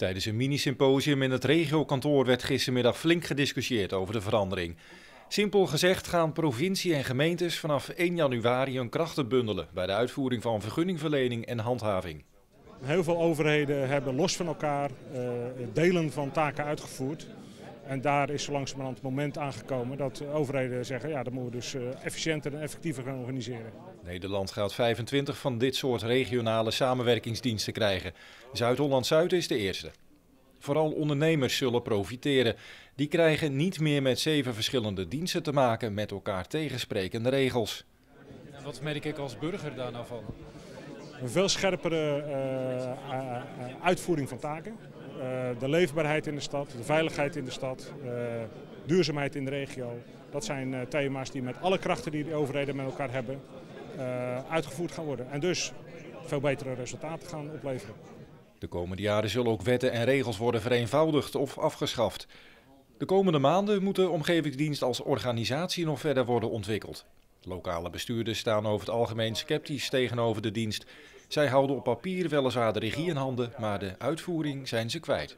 Tijdens een mini-symposium in het regiokantoor werd gistermiddag flink gediscussieerd over de verandering. Simpel gezegd gaan provincie en gemeentes vanaf 1 januari hun krachten bundelen bij de uitvoering van vergunningverlening en handhaving. Heel veel overheden hebben los van elkaar uh, delen van taken uitgevoerd. En daar is zo langzamerhand het moment aangekomen dat overheden zeggen, ja, dat moeten we dus uh, efficiënter en effectiever gaan organiseren. Nederland gaat 25 van dit soort regionale samenwerkingsdiensten krijgen. Zuid-Holland-Zuid is de eerste. Vooral ondernemers zullen profiteren. Die krijgen niet meer met zeven verschillende diensten te maken met elkaar tegensprekende regels. En wat merk ik als burger daar nou van? Een veel scherpere uh, uh, uitvoering van taken. De leefbaarheid in de stad, de veiligheid in de stad, duurzaamheid in de regio. Dat zijn thema's die met alle krachten die de overheden met elkaar hebben uitgevoerd gaan worden. En dus veel betere resultaten gaan opleveren. De komende jaren zullen ook wetten en regels worden vereenvoudigd of afgeschaft. De komende maanden moet de omgevingsdienst als organisatie nog verder worden ontwikkeld. Lokale bestuurders staan over het algemeen sceptisch tegenover de dienst. Zij houden op papier weliswaar de regie in handen, maar de uitvoering zijn ze kwijt.